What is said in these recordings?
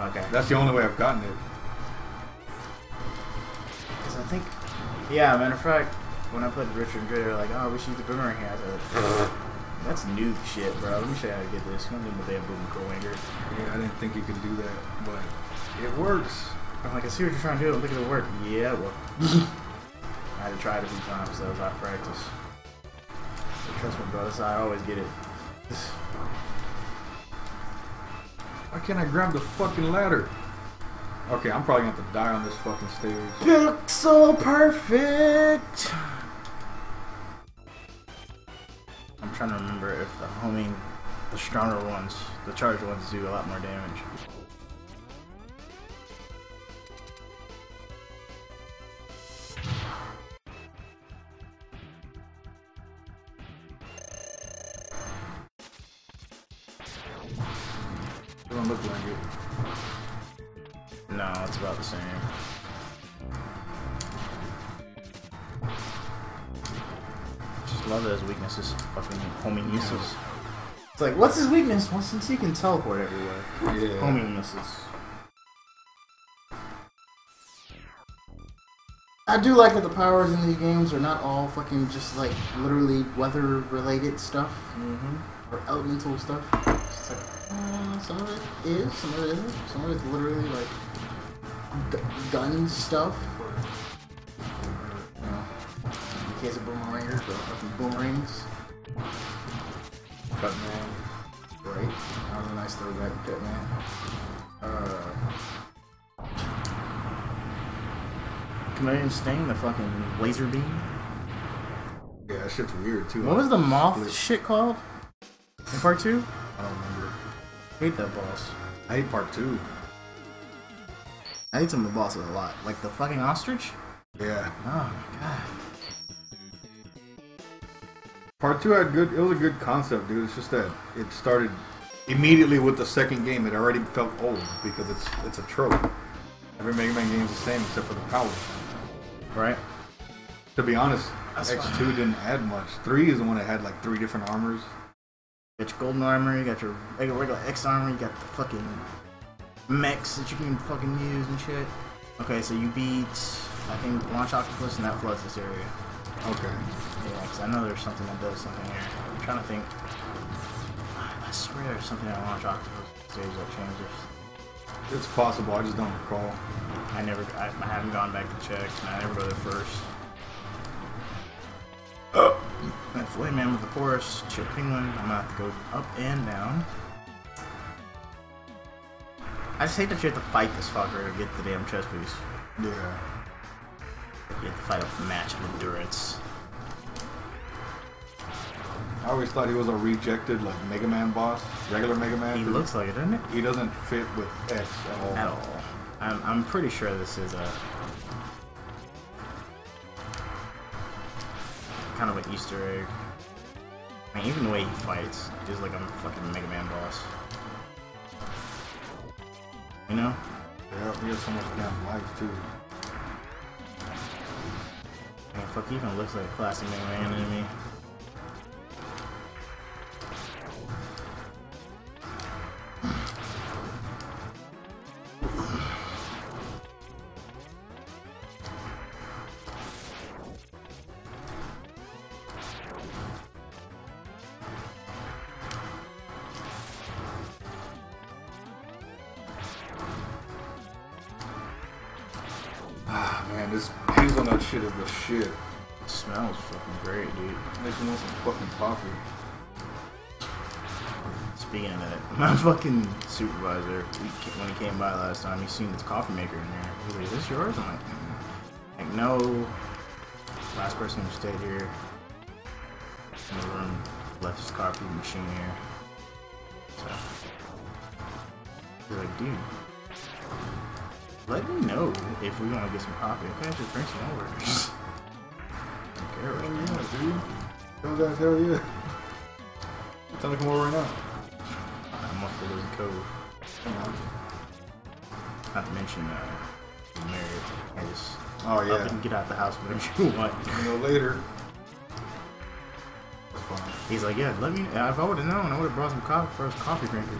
Okay. That's the only way I've gotten it. Because I think, yeah, matter of fact, when I played Richard and Dre, they were like, oh, we should use the boomerang here. Like, that's noob shit, bro. Let me show you how to get this. Don't need the damn boom. Yeah, I didn't think you could do that, but it works. I'm like, I see what you're trying to do. Look at it work. Yeah, well. I had to try it a few times, so that was out of practice. But trust me, bro, this I always get it. Why can't I grab the fucking ladder? Okay, I'm probably gonna have to die on this fucking stage. Pixel perfect! I'm trying to remember if the homing, the stronger ones, the charged ones do a lot more damage. It don't look like it. No, it's about the same. Just love those weaknesses. Fucking homing missiles. It's like, what's his weakness? Well, since he can teleport everywhere. Yeah. Homing missiles. I do like that the powers in these games are not all fucking just like literally weather related stuff Mm-hmm. or elemental stuff. It's like, uh, some of it is, some of it isn't. Some of it's literally like gu- gun stuff. Or, you know, in the case of boomerangers, the fucking boomerangs. Cut man. Right. That was a nice throwback man. Uh, Chameleon Sting, the fucking laser beam. Yeah, that shit's weird too. What was the moth Split. shit called? In part two? I don't remember. hate that boss. I hate part two. I hate some of the bosses a lot. Like the fucking ostrich? Yeah. Oh my god. Part two had good. It was a good concept, dude. It's just that it started immediately with the second game. It already felt old because it's it's a trope. Every Mega Man game is the same except for the powers. Right? To be honest, That's X fine. two didn't add much. Three is the one that had like three different armors. You got your golden armor, you got your regular, regular X armor, you got the fucking mechs that you can fucking use and shit. Okay, so you beat, I think, Launch Octopus and that floods this area. Okay. Yeah, because I know there's something that does something here. I'm trying to think. I swear there's something on Launch Octopus stage that changes. It's possible. I just don't recall. I never, I, I haven't gone back to check, and I never go there first. Oh. That Flame Man with the Porous, Chill Penguin, I'm gonna have to go up and down. I just hate that you have to fight this fucker to get the damn chest piece. Yeah. You have to fight a match of endurance. I always thought he was a rejected like Mega Man boss, regular Mega Man. He dude. looks like it, doesn't it? He doesn't fit with X at all. At all. I'm, I'm pretty sure this is a kind of an Easter egg. I mean, even the way he fights is like a fucking Mega Man boss. You know? Yeah, he has so much damn life too. I mean, fuck, he even looks like a classic Mega Man enemy. This hazelnut shit is the shit. It smells fucking great, dude. Makes me want some fucking coffee. Speaking of that, my fucking supervisor, when he came by last time, he seen this coffee maker in there. He's like, "Is this yours?" I'm like, mm. "Like, no." Last person who stayed here in the room left his coffee machine here. So he's like, "Dude, let me know if we want to get some coffee. Okay, just bring some over." I care. Hell right now. yeah, dude. Hell guys, hell yeah. Tell me to come over right now. I'm off for Losing. Come. Not to mention, uh, married. I just Oh up yeah. and get out the house whenever you want. You know later. He's like, yeah, let me. If I would have known, I would have brought some coffee for us coffee drinkers.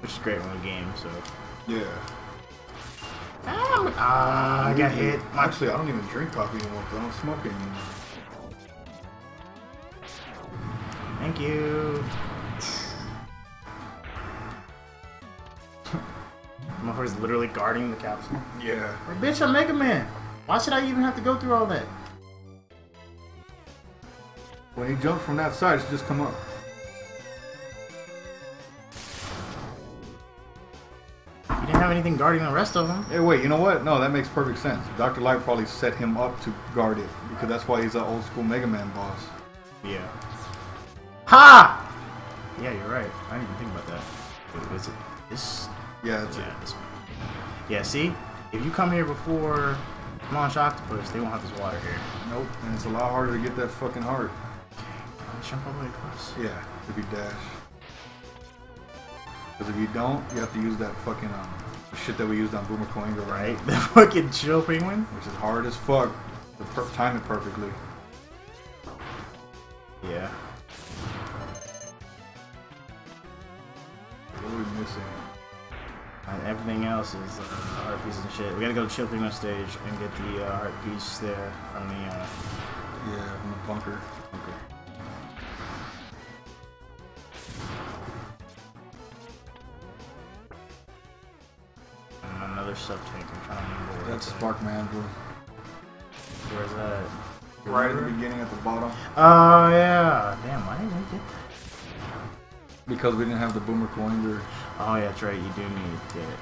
Which is great on the game. So Yeah. Ah, I got hit. My Actually, I don't even drink coffee anymore because I don't smoke anymore. Thank you. Motherfucker's literally guarding the capsule. Yeah. Like, bitch, I'm Mega Man. Why should I even have to go through all that? When he jumps from that side, it just come up. Have anything guarding the rest of them. Hey, wait, you know what? No, that makes perfect sense. Dr. Light probably set him up to guard it because that's why he's an old school Mega Man boss. Yeah. Ha! Yeah, you're right. I didn't even think about that. Wait, is it this? Yeah, that's Yeah, this one. Yeah, see? If you come here before Launch Octopus, they won't have this water here. Nope. And it's a lot harder to get that fucking heart. I'll jump all the way across. Yeah, if you dash. Because if you don't, you have to use that fucking um, the shit that we used on Boomer Kuwanger, Right? The fucking chill penguin? Which is hard as fuck to per- time it perfectly. Yeah. What are we missing? And everything else is uh, heart pieces and shit. We gotta go to Chill Penguin stage and get the uh, heart piece there from the uh, Yeah, from the bunker. Bunker. Sub tank. I'm trying to remember. where That's. Spark Mandrill. Where's that? Right at the beginning at the bottom. Oh yeah. Damn, why didn't we get that? Because we didn't have the Boomer Kuwanger. Oh yeah, that's right. You do need to get it.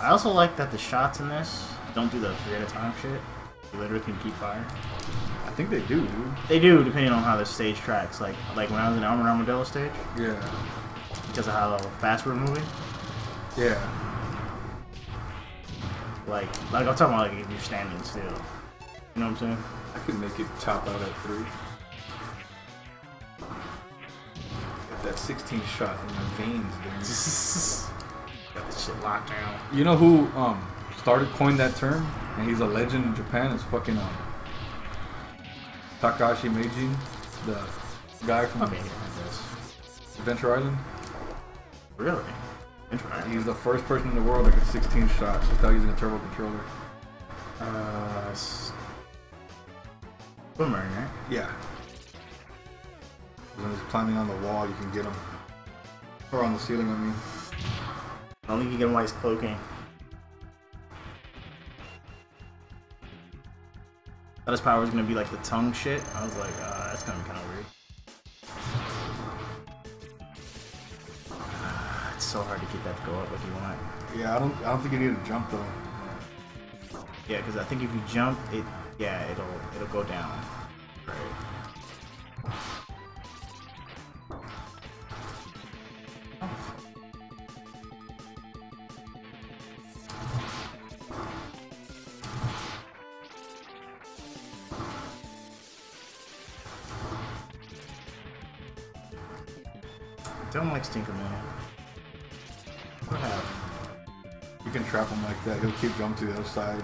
I also like that the shots in this don't do the three at a time shit. You literally can keep fire. I think they do, dude. They do, depending on how the stage tracks. Like like when I was in Armor Armadillo stage, Yeah. because of how fast we're moving. Yeah. Like like I'm talking about like if you're standing still. You know what I'm saying? I could make it top out at three. Got that 16 shot in my veins there. Got this shit locked down. You know who um started coined that term, and he's a legend in Japan. Is fucking um Takahashi Meijin, the guy from Okay, yeah. Adventure Island. Really? Interesting. He's the first person in the world that could 16 shots without using a turbo controller. Uh, s- Boomerang, right? Yeah. When he's climbing on the wall, you can get him. Or on the ceiling, I mean. I don't think you can get him while he's cloaking. Thought his power was gonna be like the tongue shit. I was like, uh, that's gonna be kind of weird. Ah, It's so hard to get that to go up like you want. Yeah, I don't. I don't think you need to jump though. Yeah, because I think if you jump, it yeah, it'll it'll go down. Don't like Stinker Man. What have? You can trap him like that. He'll keep jumping to the other side.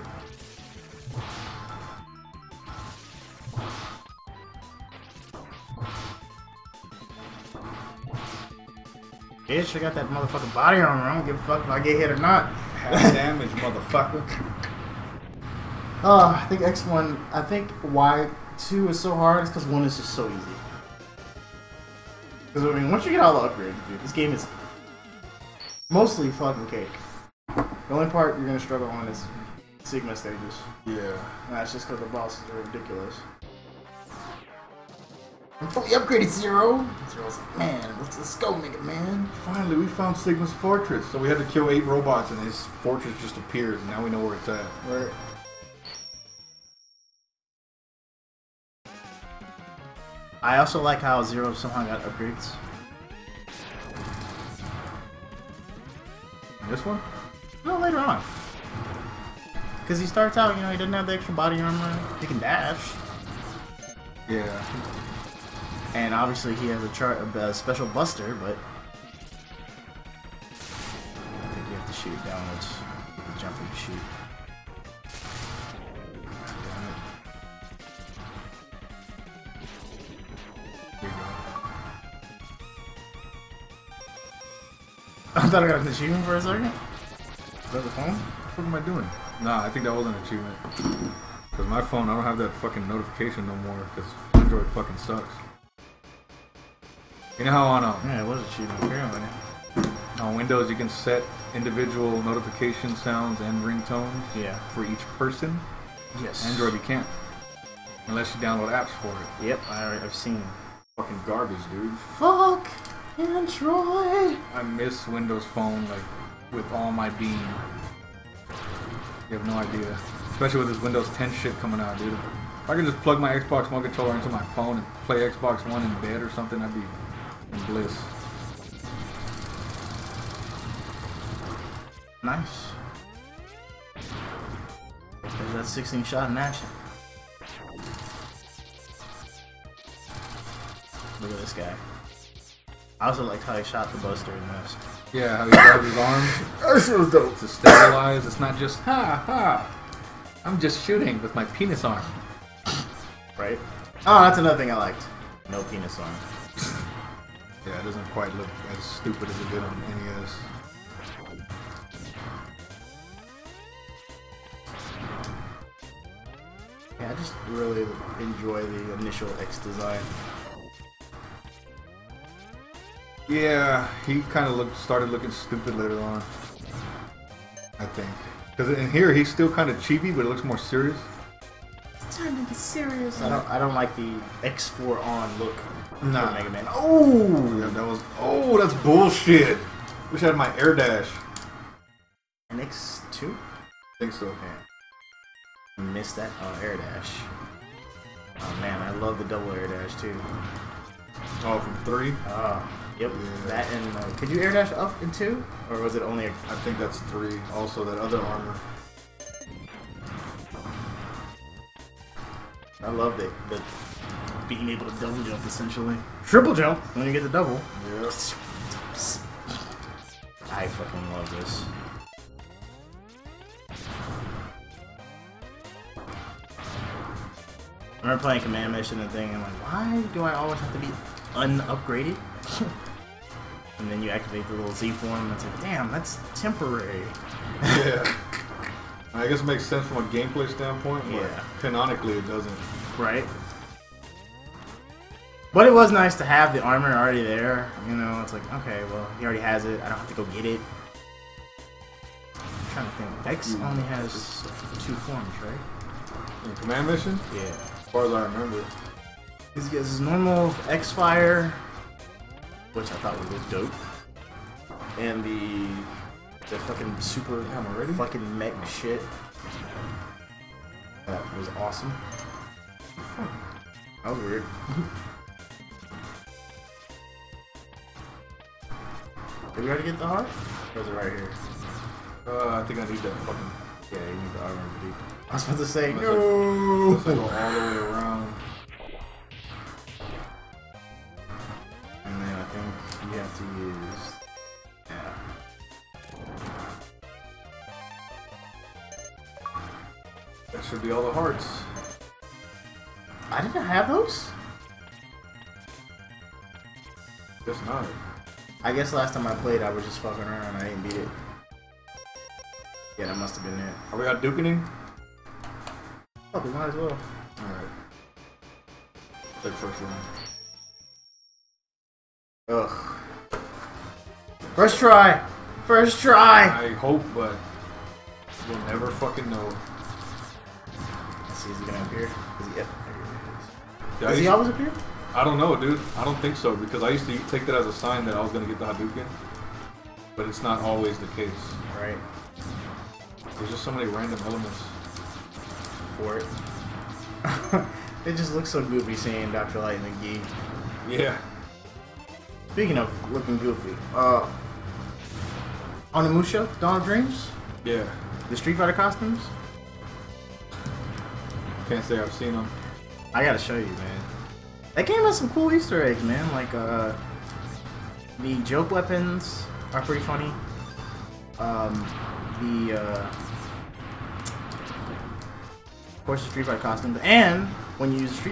Bitch, I got that motherfucking body armor. I don't give a fuck if I get hit or not. Half damage, motherfucker. Oh, I think X1, I think Y2 is so hard is because 1 is just so easy. Because, I mean, once you get all the upgrades, dude, this game is mostly fucking cake. The only part you're going to struggle on is Sigma stages. Yeah. And that's just because the bosses are ridiculous. I'm fully upgraded, Zero! Zero's like, man, let's, let's go, Mega Man. Finally, we found Sigma's fortress. So we had to kill eight robots, and his fortress just appears. And now we know where it's at. Right. I also like how Zero somehow got upgrades. This one? No, later on. Because he starts out, you know, he doesn't have the extra body armor. He can dash. Yeah. And obviously he has a, char- a special buster, but... I think you have to shoot downwards with the jumping shoot. Thought I got an achievement for a second. Is that the phone? What the fuck am I doing? Nah, I think that was an achievement. Because my phone, I don't have that fucking notification no more. Because Android fucking sucks. You know how on, uh, Yeah, it was achievement apparently. on Windows you can set individual notification sounds and ringtones Yeah. for each person? Yes. Android you can't. Unless you download apps for it. Yep, I I've seen. Fucking garbage, dude. Fuck Android. I miss Windows Phone like with all my being. You have no idea. Especially with this Windows 10 shit coming out, dude. If I could just plug my Xbox One controller into my phone and play Xbox One in bed or something, I'd be in bliss. Nice. There's that 16 shot in action. Look at this guy. I also liked how he shot the Buster in this. Yeah, how he grabs his arms That shit was dope. to stabilize. It's not just ha ha. I'm just shooting with my penis arm. Right? Oh, that's another thing I liked. No penis arm. Yeah, it doesn't quite look as stupid as it did on NES. Yeah, I just really enjoy the initial X design. Yeah, he kind of looked started looking stupid later on. I think because in here he's still kind of chibi, but it looks more serious. It's time to get serious. I don't. I don't like the X4 on look. Nah. for Mega Man. Oh, yeah, that was. Oh, that's bullshit. Wish I had my air dash. An X2? I think so. Missed that. Oh, air dash. Oh man, I love the double air dash too. Oh, from three. Oh, yep. Yeah. That and uh, could you air dash up in two, or was it only? A, I think that's three. Also, that other armor. I love it. The being able to double jump essentially. Triple jump when you get the double. Yeah. I fucking love this. I remember playing Command Mission the thing and thinking, like, why do I always have to be unupgraded? and then you activate the little Z form, and it's like, damn, that's temporary. Yeah. I guess it makes sense from a gameplay standpoint, but Yeah. canonically it doesn't. Right. But it was nice to have the armor already there. You know, it's like, okay, well, he already has it. I don't have to go get it. I'm trying to think. Vex Hmm. only has two forms, right? In command mission, Yeah. as far as I remember. He's his normal X Fire, which I thought was dope, and the the fucking super already? fucking mech shit. That was awesome. That was weird. Did we already get the heart? Or is it right here? Uh, I think I need that fucking. Yeah, you need the deep. I was about to say no. Go all the way around. To use. That should be all the hearts. I didn't have those. Guess not. I guess last time I played, I was just fucking around. I didn't beat it. Yeah, that must have been it. Are we got dukening? Oh, we might as well. Alright. Take first round. Ugh. First try. First try. I hope, but we'll never fucking know. Let's see, is he gonna appear? Is he? Yep. There is. Yeah, I, Does he always appear? I don't know, dude. I don't think so because I used to take that as a sign that I was gonna get the Hadouken, but it's not always the case. Right. There's just so many random elements. For it. it just looks so goofy seeing Dr. Light and McGee. Yeah. Speaking of looking goofy, uh, Onimusha, Dawn of Dreams, Yeah. the Street Fighter costumes. Can't say I've seen them. I gotta show you, man. That game has some cool Easter eggs, man. Like, uh, the joke weapons are pretty funny. Um, the, uh, of course, the Street Fighter costumes, and when you use Street